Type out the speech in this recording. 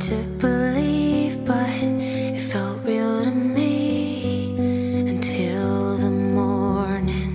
to believe, but it felt real to me until the morning.